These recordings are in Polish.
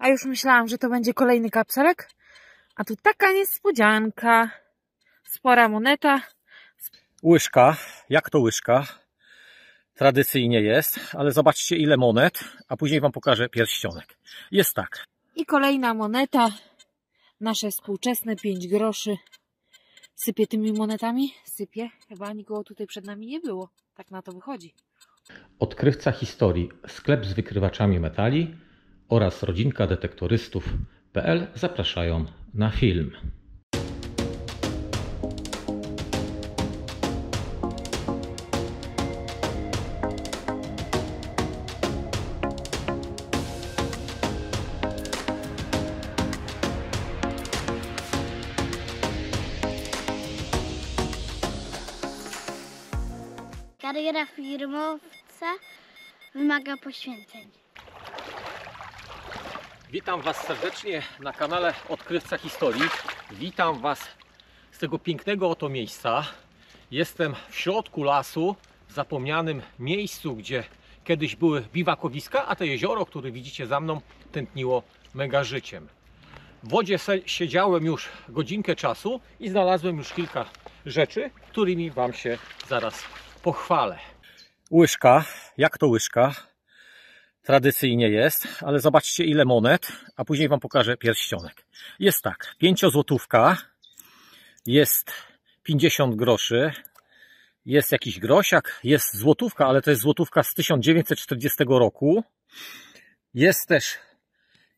A już myślałam, że to będzie kolejny kapselek. A tu taka niespodzianka. Spora moneta. Łyżka, jak to łyżka? Tradycyjnie jest, ale zobaczcie ile monet, a później Wam pokażę pierścionek. Jest tak. I kolejna moneta. Nasze współczesne 5 groszy. Sypie tymi monetami? Sypie. Chyba nikogo tutaj przed nami nie było. Tak na to wychodzi. Odkrywca historii, sklep z wykrywaczami metali oraz rodzinka detektorystów.pl zapraszają na film. Kariera firmowca wymaga poświęceń. Witam Was serdecznie na kanale Odkrywca Historii. Witam Was z tego pięknego oto miejsca. Jestem w środku lasu, w zapomnianym miejscu, gdzie kiedyś były biwakowiska, a to jezioro, które widzicie za mną, tętniło mega życiem. W wodzie siedziałem już godzinkę czasu i znalazłem już kilka rzeczy, którymi Wam się zaraz pochwalę. Łyżka, jak to łyżka? Tradycyjnie jest, ale zobaczcie ile monet, a później Wam pokażę pierścionek. Jest tak, pięciozłotówka, jest 50 groszy, jest jakiś grosiak, jest złotówka, ale to jest złotówka z 1940 roku. Jest też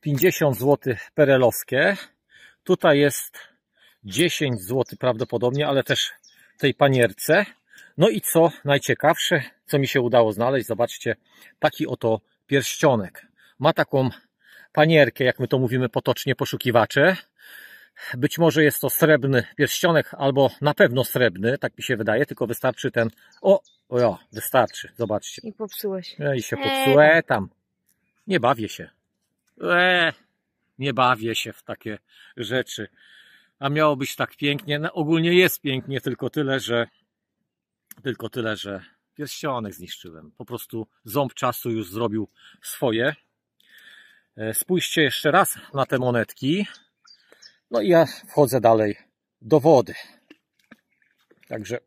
50 zł perelowskie. Tutaj jest 10 zł prawdopodobnie, ale też tej panierce. No i co najciekawsze, co mi się udało znaleźć, zobaczcie, taki oto pierścionek. Ma taką panierkę, jak my to mówimy potocznie, poszukiwacze. Być może jest to srebrny pierścionek, albo na pewno srebrny, tak mi się wydaje, tylko wystarczy ten. O, o ja, wystarczy, zobaczcie. I popsułeś. E, I się popsuło. E, tam. Nie bawię się. E, nie bawię się w takie rzeczy. A miało być tak pięknie. No, ogólnie jest pięknie, tylko tyle, że tylko tyle, że pierścionek zniszczyłem. Po prostu ząb czasu już zrobił swoje. E, Spójrzcie jeszcze raz na te monetki. No i ja wchodzę dalej do wody. Także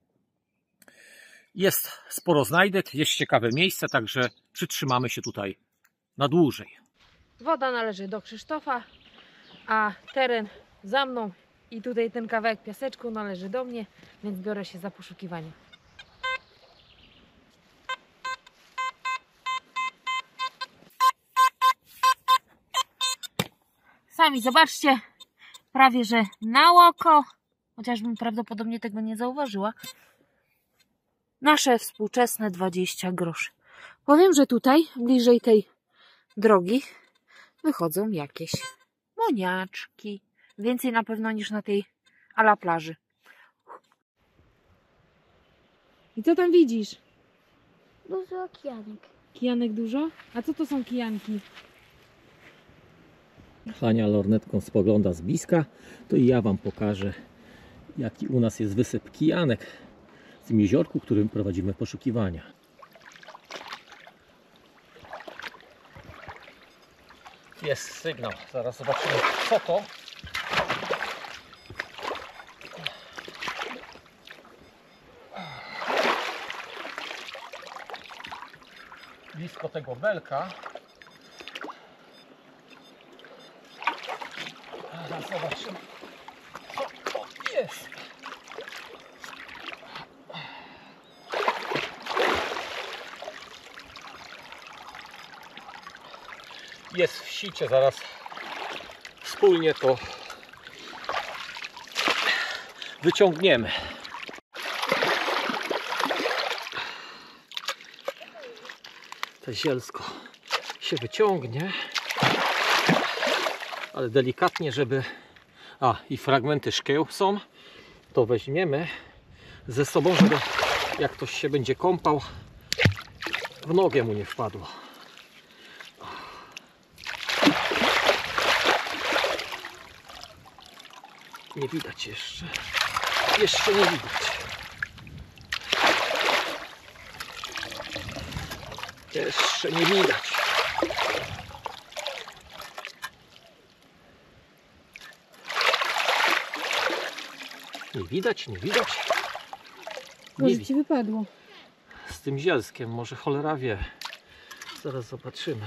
jest sporo znajdek, jest ciekawe miejsce, także przytrzymamy się tutaj na dłużej. Woda należy do Krzysztofa, a teren za mną i tutaj ten kawałek piaseczku należy do mnie, więc biorę się za poszukiwanie. Sami zobaczcie, prawie że na oko, chociażbym prawdopodobnie tego nie zauważyła. Nasze współczesne 20 groszy. Powiem, że tutaj, bliżej tej drogi, wychodzą jakieś moniaczki. Więcej na pewno niż na tej ala plaży. I co tam widzisz? Dużo okianek. Kijanek dużo? A co to są kijanki? Hania lornetką spogląda z bliska, to i ja Wam pokażę, jaki u nas jest wysyp kijanek w tym jeziorku, którym prowadzimy poszukiwania. Jest sygnał, zaraz zobaczymy co to. Blisko tego belka. Zobaczymy jest. Jest w sicie, zaraz wspólnie to wyciągniemy. To zielsko się wyciągnie, ale delikatnie, żeby. A i fragmenty szkieł są, to weźmiemy ze sobą, żeby jak ktoś się będzie kąpał, w nogę mu nie wpadło. Nie widać jeszcze. Jeszcze nie widać. Jeszcze nie widać. Widać, nie widać. Nie Może wi- ci wypadło. z tym zielskiem, może cholera wie. Zaraz zobaczymy.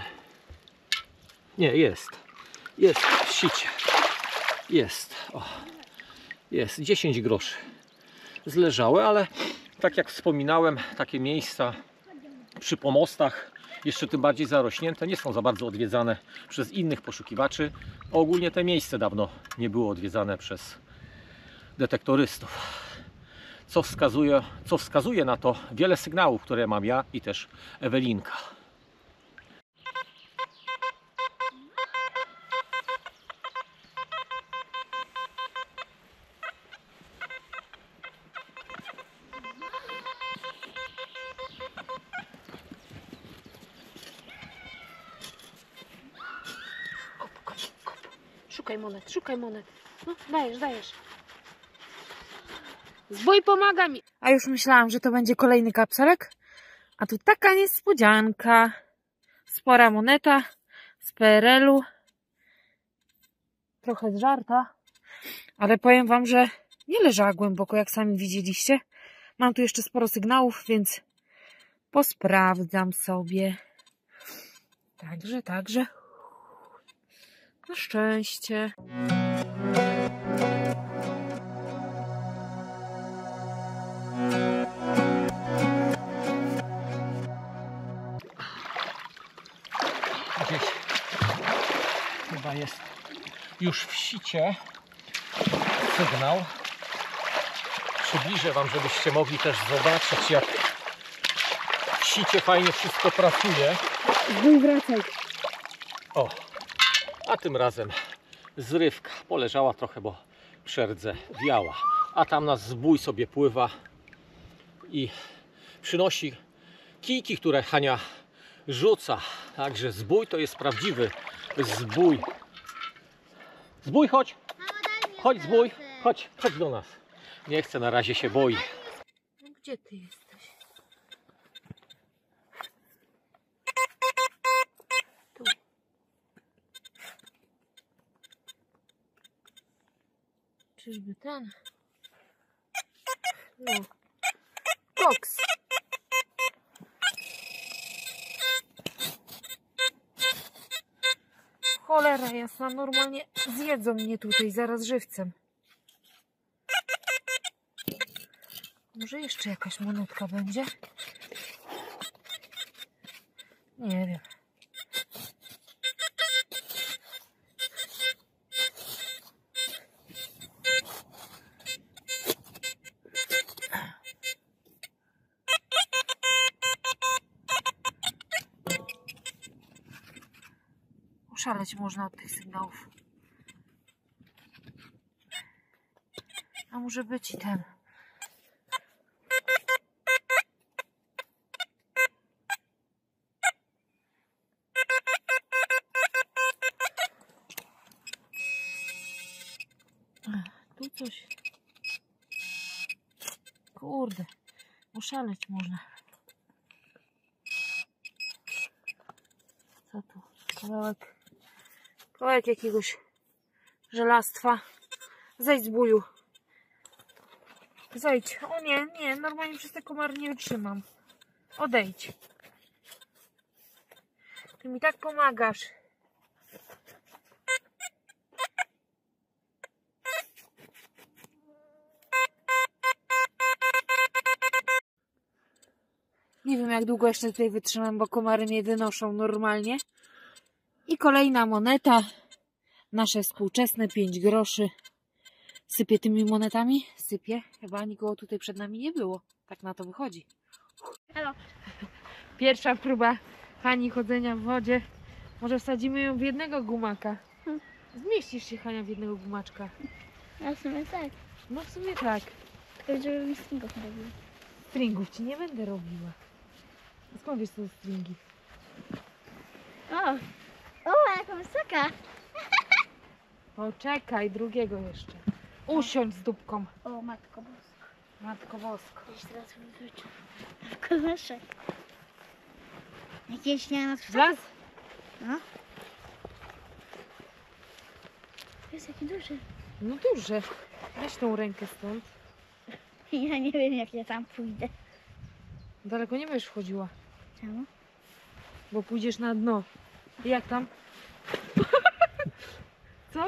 Nie, jest. Jest w sicie. Jest. O. Jest. 10 groszy. Zleżałe, ale tak jak wspominałem, takie miejsca przy pomostach, jeszcze tym bardziej zarośnięte, nie są za bardzo odwiedzane przez innych poszukiwaczy. Ogólnie te miejsce dawno nie było odwiedzane przez detektorystów co wskazuje, co wskazuje na to wiele sygnałów, które mam ja i też Ewelinka. Szukaj monet, szukaj monet. No, dajesz, dajesz. Zbój pomaga mi. A już myślałam, że to będzie kolejny kapselek. A tu taka niespodzianka. Spora moneta z PRL-u. Trochę zżarta. Ale powiem wam, że nie leżała głęboko, jak sami widzieliście. Mam tu jeszcze sporo sygnałów, więc posprawdzam sobie. Także, także. Na szczęście. Chyba jest już w sicie sygnał. Przybliżę Wam, żebyście mogli też zobaczyć, jak w sicie fajnie wszystko pracuje. Zbój wracaj. O, a tym razem zrywka poleżała trochę, bo przerdze wiała. A tam nas zbój sobie pływa i przynosi kijki, które Hania rzuca. Także zbój to jest prawdziwy zbój. Zbój, chodź, chodź zbój, chodź, chodź do nas. Nie chcę, na razie się boi. Gdzie ty jesteś? Tu. Czyżby ten? No. Koks. Cholera jasna, normalnie zjedzą mnie tutaj zaraz żywcem. Może jeszcze jakaś monetka będzie? Nie wiem. Oszaleć można od tych sygnałów. A może być i ten. Tu coś. Kurde. Oszaleć można. Co tu? Kawałek. Kawałek jakiegoś żelastwa. Zejdź z buju. Zejdź. O nie, nie. Normalnie przez te komary nie wytrzymam. Odejdź. Ty mi tak pomagasz. Nie wiem, jak długo jeszcze tutaj wytrzymam, bo komary mnie wynoszą normalnie. I kolejna moneta. Nasze współczesne 5 groszy. Sypię tymi monetami? Sypię. Chyba nikogo tutaj przed nami nie było. Tak na to wychodzi. Halo. Pierwsza próba Hani chodzenia w wodzie. Może wsadzimy ją w jednego gumaka. Hmm. Zmieścisz się, Hania, w jednego gumaczka. Ja w sumie tak. No w sumie tak. Tylko żeby mi stringów nie robił. Stringów ci nie będę robiła. A skąd wiesz, co to stringi? O! O, jaka wysoka! Poczekaj, drugiego jeszcze. Usiądź z dupką. O, matko boska. Matko Bosko. Jeszcze raz wywrócił. Kolaszek. Jakieś nie ma Zlaz? No. Jest jaki duży. No duże. Weź tą rękę stąd. Ja nie wiem, jak ja tam pójdę. Daleko nie będziesz wchodziła, Czemu? bo pójdziesz na dno. I Jak tam? Co?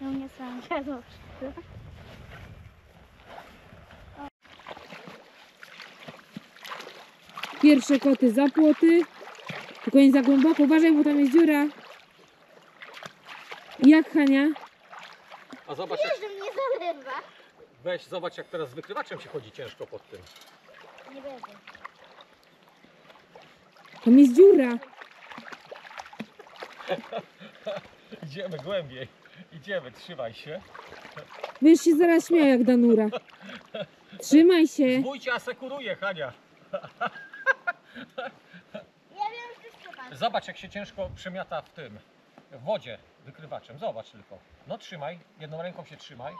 No mnie sam siadło. Pierwsze koty za płoty. Tylko nie za głęboko. Uważaj, bo tam jest dziura. Jak Hania? A zobacz, jak, Że mnie zalewa. weź, zobacz jak teraz z wykrywaczem się chodzi ciężko pod tym. Nie będę. Tam jest dziura. Idziemy głębiej. Idziemy, trzymaj się. Będziesz się zaraz śmiał jak Danura. Trzymaj się. Zbójcie, asekuruje, Hania. Ja wiem, że. Zobacz jak się ciężko przemiata w tym, w wodzie wykrywaczem. Zobacz tylko. No trzymaj, jedną ręką się trzymaj.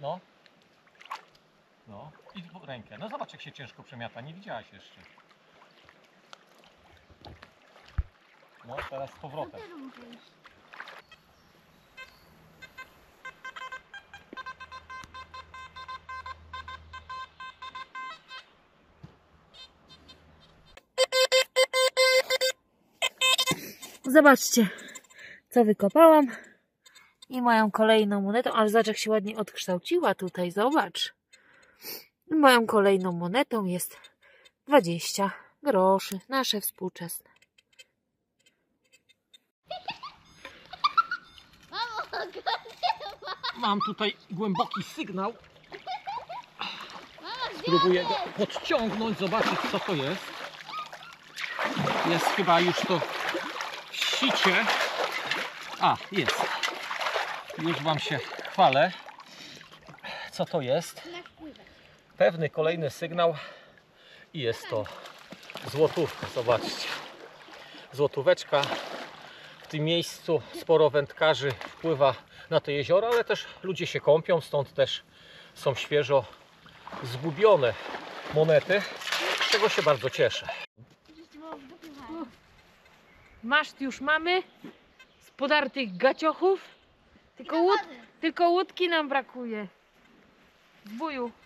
No. No i w rękę. No zobacz jak się ciężko przemiata, nie widziałaś jeszcze. No teraz z powrotem. Zobaczcie, co wykopałam. I moją kolejną monetą, ale zobacz się ładnie odkształciła tutaj, zobacz. I moją kolejną monetą jest 20 groszy, nasze współczesne. Mam tutaj głęboki sygnał. Spróbuję go podciągnąć, zobaczyć co to jest. Jest chyba już to w sicie. A, jest. Już Wam się chwalę. Co to jest? Pewny kolejny sygnał i jest to złotówka. Zobaczcie. Złotóweczka. W tym miejscu sporo wędkarzy wpływa na to jezioro, ale też ludzie się kąpią, stąd też są świeżo zgubione monety, z czego się bardzo cieszę. Maszt już mamy z podartych gaciochów. Tylko, łód, tylko łódki nam brakuje. Zbuju. Ach,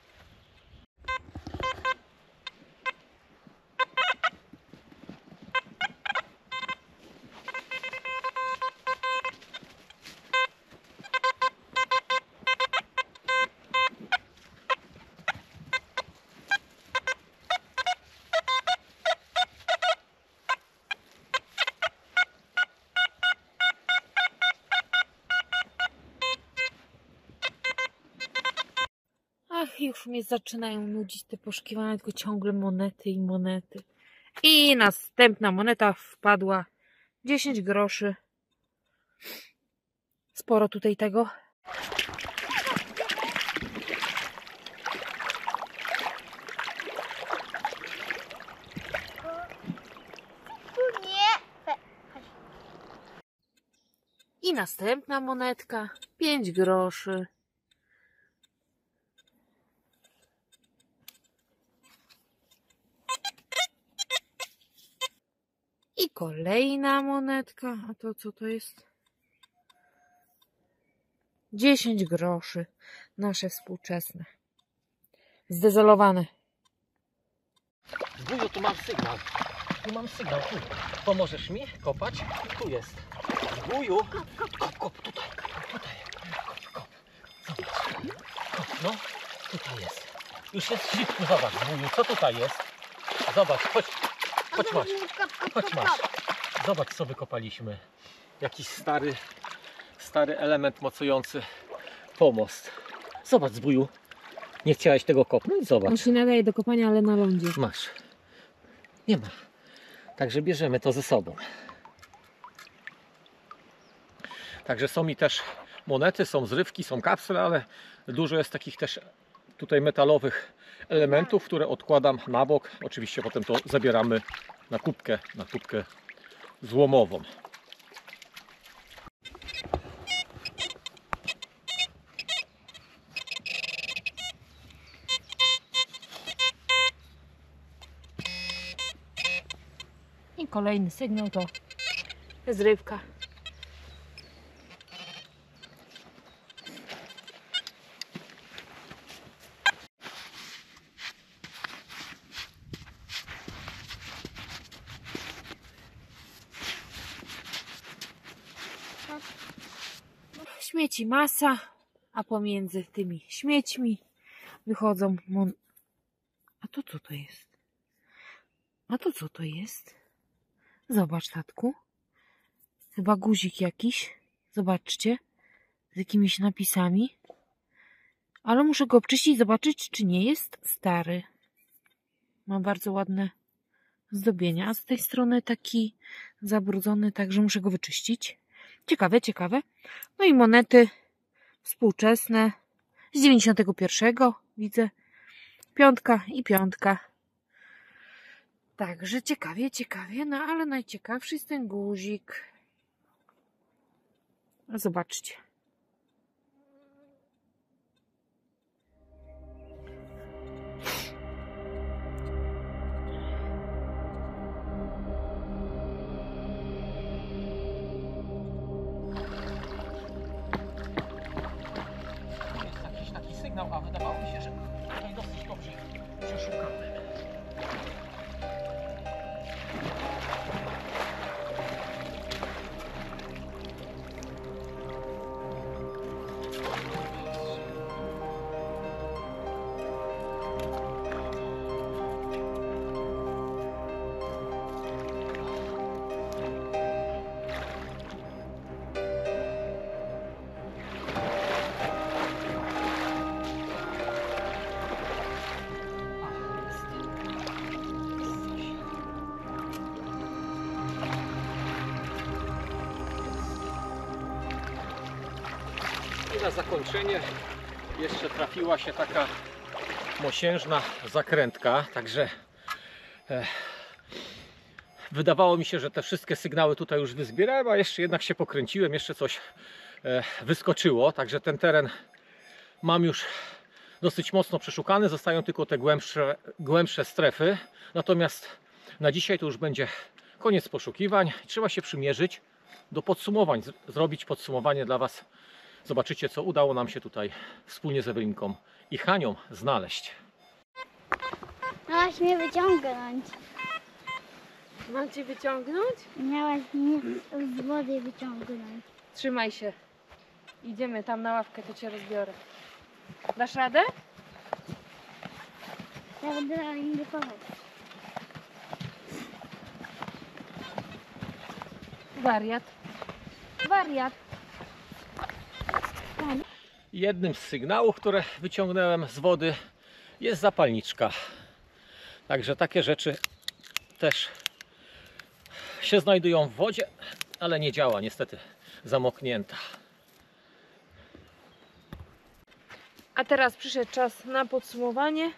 już mnie zaczynają nudzić te poszukiwania, tylko ciągle monety i monety. I następna moneta wpadła 10 groszy. Sporo tutaj tego. I następna monetka 5 groszy. Kolejna monetka. A to co to jest? 10 groszy. Nasze współczesne. Zdezolowane. Wuju, tu mam sygnał. Tu mam sygnał. Tu. Pomożesz mi kopać? Tu jest. Wuju. Kop, kop, tutaj. Tutaj. Kop, kop. Zobacz. Kop, no. Tutaj jest. Już jest szybko. Zobacz, wuju, co tutaj jest? Zobacz, chodź. Chodź masz. Chodź masz. Zobacz, co wykopaliśmy. Jakiś stary, stary element mocujący pomost. Zobacz, zbuju. Nie chciałeś tego kopnąć? Zobacz. On się nadaje do kopania, ale na lądzie. Masz. Nie ma. Także bierzemy to ze sobą. Także są mi też monety, są zrywki, są kapsle, ale dużo jest takich też tutaj metalowych elementów, które odkładam na bok. Oczywiście potem to zabieramy na kubkę, na kubkę złomową. I kolejny sygnał to zrywka. Masa, a pomiędzy tymi śmiećmi wychodzą mon... A to co to jest? A to co to jest? Zobacz, tatku. Chyba guzik jakiś. Zobaczcie. Z jakimiś napisami. Ale muszę go obczyścić, zobaczyć, czy nie jest stary. Ma bardzo ładne zdobienia, a z tej strony taki zabrudzony, także muszę go wyczyścić. Ciekawe, ciekawe. No i monety współczesne z 91 widzę. Piątka i piątka. Także ciekawie, ciekawie, no ale najciekawszy jest ten guzik. Zobaczcie. Sygnał, a wydawało mi się, że tutaj dosyć dobrze przeszukałem. Zakończenie jeszcze trafiła się taka mosiężna zakrętka, także e, wydawało mi się, że te wszystkie sygnały tutaj już wyzbierałem, a jeszcze jednak się pokręciłem, jeszcze coś e, wyskoczyło, także ten teren mam już dosyć mocno przeszukany, zostają tylko te głębsze, głębsze strefy, natomiast na dzisiaj to już będzie koniec poszukiwań, trzeba się przymierzyć do podsumowań, zrobić podsumowanie dla Was Zobaczycie, co udało nam się tutaj wspólnie z Ewelinką i Hanią znaleźć. Miałaś mnie wyciągnąć. Mam cię wyciągnąć? Miałaś mnie z wody wyciągnąć. Trzymaj się. Idziemy tam na ławkę, to cię rozbiorę. Dasz radę? Ja będę indykować. Wariat. Wariat. Jednym z sygnałów, które wyciągnąłem z wody jest zapalniczka. Także takie rzeczy też się znajdują w wodzie, ale nie działa, niestety zamoknięta. A teraz przyszedł czas na podsumowanie.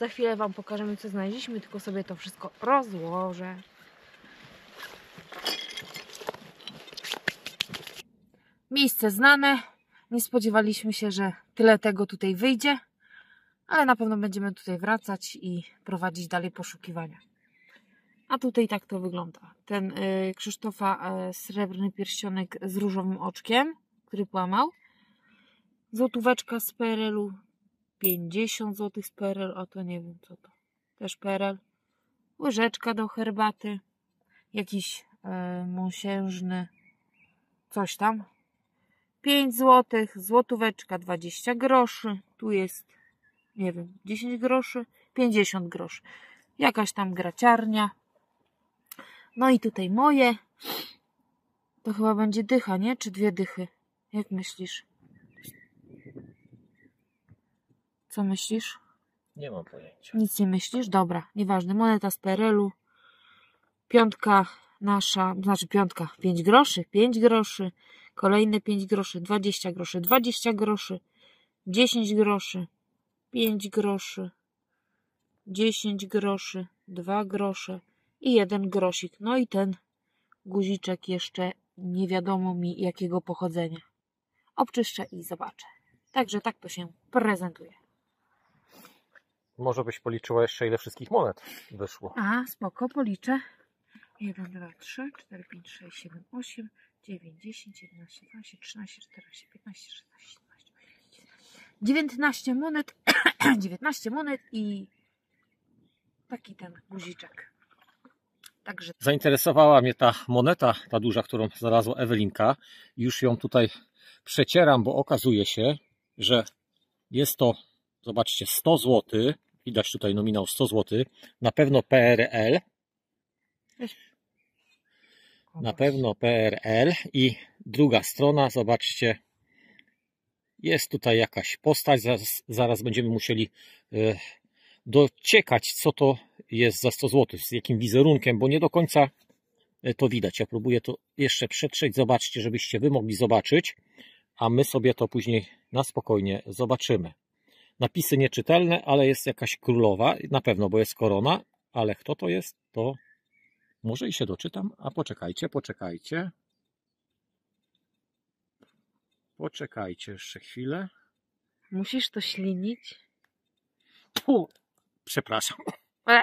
Za chwilę Wam pokażemy, co znaleźliśmy, tylko sobie to wszystko rozłożę. Miejsce znane. Nie spodziewaliśmy się, że tyle tego tutaj wyjdzie, ale na pewno będziemy tutaj wracać i prowadzić dalej poszukiwania. A tutaj tak to wygląda. Ten y, Krzysztofa y, srebrny pierścionek z różowym oczkiem, który płamał. Złotóweczka z PRL-u. 50 zł z PRL, a to nie wiem co to. Też PRL. Łyżeczka do herbaty. Jakiś mosiężny coś tam. 5 zł, złotóweczka 20 groszy. Tu jest, nie wiem, 10 groszy, 50 groszy. Jakaś tam graciarnia. No i tutaj moje. To chyba będzie dycha, nie? Czy dwie dychy? Jak myślisz? Co myślisz? Nie mam pojęcia. Nic nie myślisz? Dobra, nieważne. Moneta z PRL-u. Piątka nasza, znaczy piątka, 5 groszy, 5 groszy. Kolejne 5 groszy, 20 groszy, 20 groszy. 10 groszy, 5 groszy. 10 groszy, 2 grosze i 1 grosik. No i ten guziczek jeszcze nie wiadomo mi jakiego pochodzenia. Obczyszczę i zobaczę. Także tak to się prezentuje. Może byś policzyła jeszcze ile wszystkich monet wyszło. A, spoko, policzę. 1, 2, 3, 4, 5, 6, 7, 8, 9, 10, 11, 12, 13, 14, 15, 16, 17, 18, 19 monet, 19 monet i taki ten guziczek. Także Zainteresowała mnie ta moneta, ta duża, którą znalazła Ewelinka. Już ją tutaj przecieram, bo okazuje się, że jest to, zobaczcie, 100 zł. Widać tutaj nominał 100 zł. Na pewno PRL. Na pewno PRL. I druga strona, zobaczcie, jest tutaj jakaś postać. Zaraz, zaraz będziemy musieli e, dociekać, co to jest za 100 zł, z jakim wizerunkiem, bo nie do końca e, to widać. Ja próbuję to jeszcze przetrzeć. Zobaczcie, żebyście wy mogli zobaczyć, a my sobie to później na spokojnie zobaczymy. Napisy nieczytelne, ale jest jakaś królowa, na pewno, bo jest korona, ale kto to jest, to może i się doczytam. A poczekajcie, poczekajcie. Poczekajcie jeszcze chwilę. musisz to ślinić. Fu, przepraszam. E.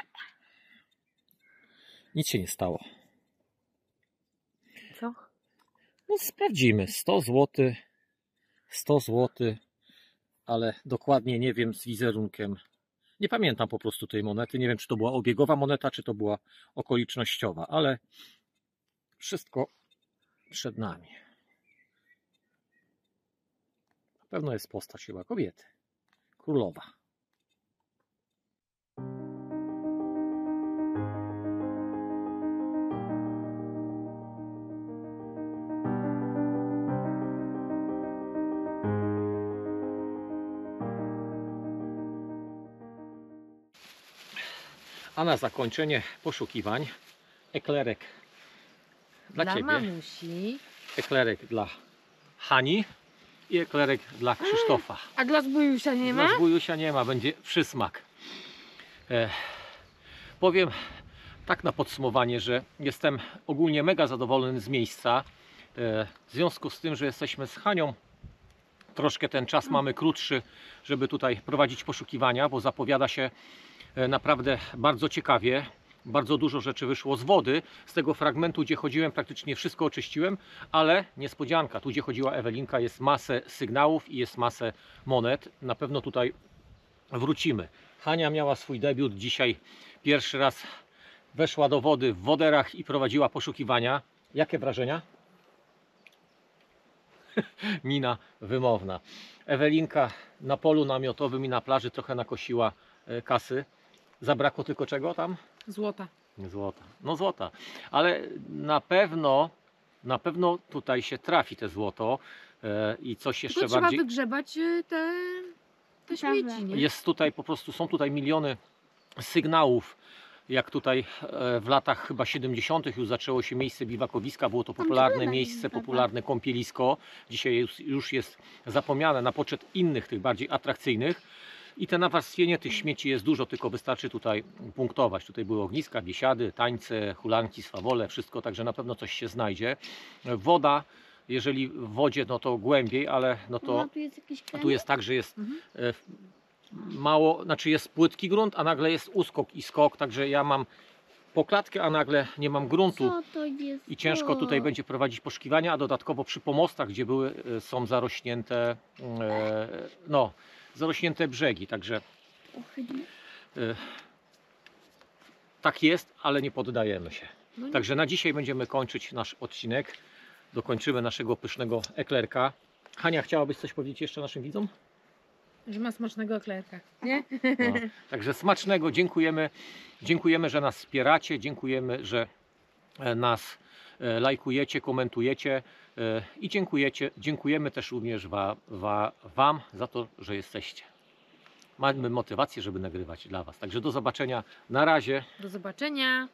Nic się nie stało. Co? No sprawdzimy. 100 zł. 100 zł. Ale dokładnie nie wiem z wizerunkiem. Nie pamiętam po prostu tej monety. Nie wiem, czy to była obiegowa moneta, czy to była okolicznościowa, ale wszystko przed nami. Na pewno jest postać chyba kobiety. Królowa. A na zakończenie poszukiwań eklerek dla, Dla Ciebie, mamusi. eklerek dla Hani i eklerek dla Krzysztofa. A dla zbojusia nie ma? Dla Wujusia nie ma, będzie przysmak. E, powiem tak na podsumowanie, że jestem ogólnie mega zadowolony z miejsca. E, w związku z tym, że jesteśmy z Hanią, troszkę ten czas mamy krótszy, żeby tutaj prowadzić poszukiwania, bo zapowiada się naprawdę bardzo ciekawie. Bardzo dużo rzeczy wyszło z wody. Z tego fragmentu, gdzie chodziłem, praktycznie wszystko oczyściłem, ale niespodzianka, tu gdzie chodziła Ewelinka, jest masę sygnałów i jest masę monet. Na pewno tutaj wrócimy. Hania miała swój debiut dzisiaj. Pierwszy raz weszła do wody w woderach i prowadziła poszukiwania. Jakie wrażenia? Mina wymowna. Ewelinka na polu namiotowym i na plaży trochę nakosiła e, kasy. Zabrakło tylko czego tam? Złota. Złota. No złota. Ale na pewno, na pewno tutaj się trafi te złoto e, i coś jeszcze Tylko trzeba bardziej. wygrzebać y, te, te Prawda. śmieci, nie? Jest tutaj po prostu, są tutaj miliony sygnałów. Jak tutaj e, w latach chyba 70. już zaczęło się miejsce biwakowiska, było to Tam popularne miejsce, popularne kąpielisko. Dzisiaj już, już jest zapomniane na poczet innych, tych bardziej atrakcyjnych. I te nawarstwienie tych śmieci jest dużo, tylko wystarczy tutaj punktować. Tutaj były ogniska, biesiady, tańce, hulanki, swawole, wszystko, także na pewno coś się znajdzie. Woda, jeżeli w wodzie, no to głębiej, ale no to Mama, tu jest tu jest tak, że jest Mhm. e, mało, znaczy jest płytki grunt, a nagle jest uskok i skok, także ja mam pokładkę, a nagle nie mam gruntu i ciężko tutaj będzie prowadzić poszukiwania, a dodatkowo przy pomostach, gdzie były, e, są zarośnięte, e, no, zarośnięte brzegi, także e, tak jest, ale nie poddajemy się. No nie. Także na dzisiaj będziemy kończyć nasz odcinek. Dokończymy naszego pysznego eklerka. Hania, chciałabyś coś powiedzieć jeszcze naszym widzom? Że ma smacznego eklerka. Nie? No. Także smacznego, dziękujemy. Dziękujemy, że nas wspieracie, dziękujemy, że e, nas e, lajkujecie, komentujecie i dziękujecie, dziękujemy też również wa, wa, Wam za to, że jesteście. Mamy motywację, żeby nagrywać dla Was. Także do zobaczenia. Na razie. Do zobaczenia.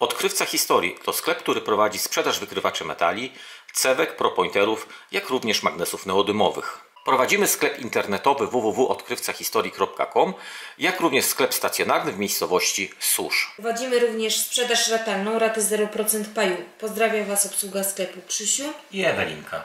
Odkrywca Historii to sklep, który prowadzi sprzedaż wykrywaczy metali, cewek, propointerów, jak również magnesów neodymowych. Prowadzimy sklep internetowy www.odkrywcahistorii.com, jak również sklep stacjonarny w miejscowości Susz. Prowadzimy również sprzedaż ratalną, raty 0% paju. Pozdrawiam Was obsługa sklepu Krzysiu. I Ewelinka.